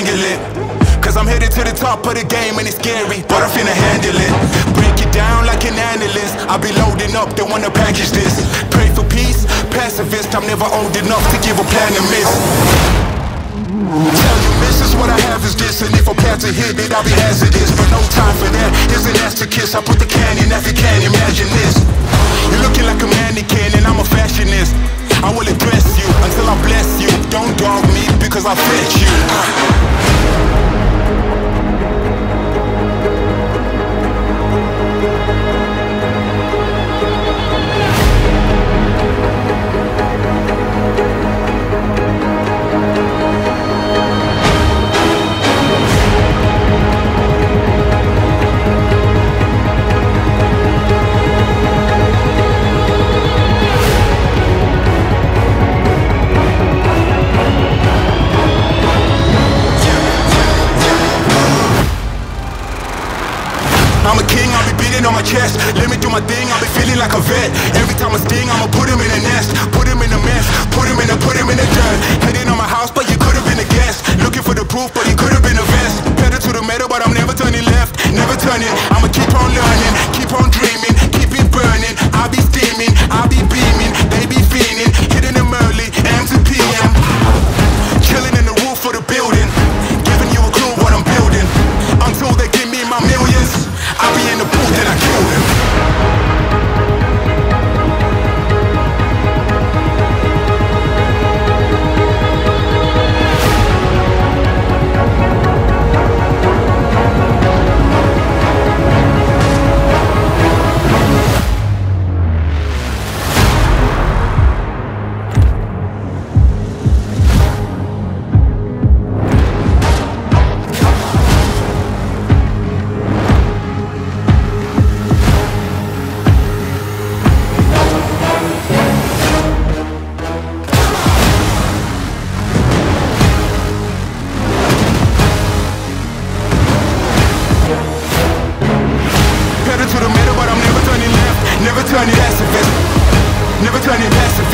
handle it. Cause I'm headed to the top of the game and it's scary, but I'm finna handle it. Break it down like an analyst. I'll be loading up, they wanna package this. Pray for peace, pacifist. I'm never old enough to give a plan to miss. Tell you, miss is what I have is this, and if I plan hit it, I'll be hazardous. But no time for that. Here's an ass to kiss. I put the can in if you can imagine this. You're looking like a mannequin, and I'm a fashionist. I will address me because I fetch you. I'm a king, I'll be beating on my chest. Let me do my thing, I'll be feeling like a vet. Every time I sting, I'ma put him in a nest. Put him in a mess, put him in a, put him in a dirt. Heading on my house, but you could've been a guest. Looking for the proof, but you could've been a vest. Pedal to the metal, but I'm never turning left. Never turning, I'ma keep on learning. Keep on Never turning past